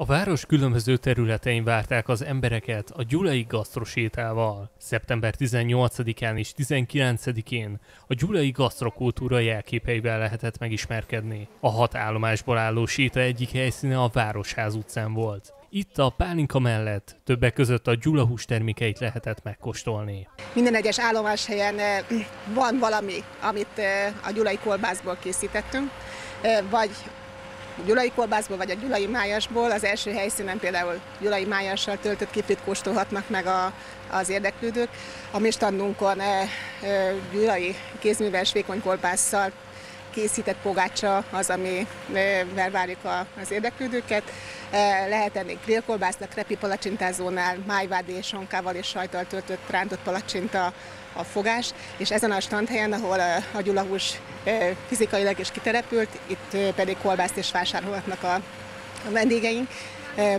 A város különböző területein várták az embereket a Gyulai gasztrosétával. Szeptember 18-án és 19-én a Gyulai gasztrokultúra jelképeivel lehetett megismerkedni. A hat állomásból álló séta egyik helyszíne a Városház utcán volt. Itt a pálinka mellett többek között a Gyula termékeit lehetett megkóstolni. Minden egyes állomáshelyen eh, van valami, amit eh, a gyulai kolbászból készítettünk, eh, vagy gyulai kolbászból, vagy a gyulai májasból. Az első helyszínen például gyulai májassal töltött kiflit kóstolhatnak meg a, az érdeklődők. A mi standunkon e, e, gyulai kézműves vékony kolbásszal készített pogácsa az, amivel várjuk az érdeklődőket. Lehet enni grillkolbásznak, krepi palacsintázónál, májvádi és sonkával és sajtal töltött rántott palacsinta a fogás, és ezen a standhelyen, ahol a gyulahús fizikailag is kiterepült, itt pedig kolbászt is vásárolhatnak a vendégeink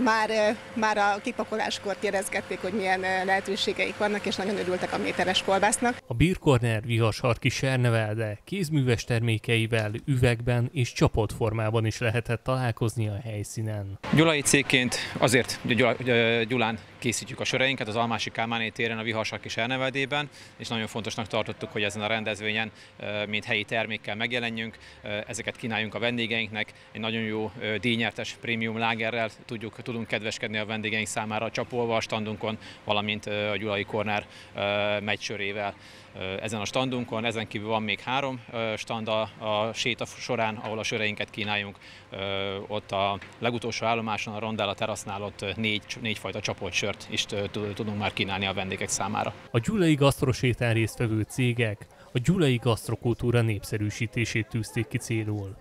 már, már a kipakoláskor kérdezgették, hogy milyen lehetőségeik vannak, és nagyon örültek a méteres kolbásznak. A Birkorner vihasarki sernevelde kézműves termékeivel üvegben és csapott formában is lehetett találkozni a helyszínen. Gyulai cégként azért Gyulán készítjük a söreinket az Almási Kálmáné téren a Vihasarki serneveldében, és nagyon fontosnak tartottuk, hogy ezen a rendezvényen mint helyi termékkel megjelenjünk, ezeket kínáljunk a vendégeinknek, egy nagyon jó díjnyertes prémium lágerrel tudjuk tudjuk, tudunk kedveskedni a vendégeink számára csapolva a standunkon, valamint a Gyulai Kornár megysörével ezen a standunkon. Ezen kívül van még három stand a, a séta során, ahol a söreinket kínáljunk. Ott a legutolsó állomáson, a Rondella terasznál ott négy, négyfajta csapolt sört is tudunk már kínálni a vendégek számára. A gyulai gasztrosétán résztvevő cégek a gyulai gasztrokultúra népszerűsítését tűzték ki célul.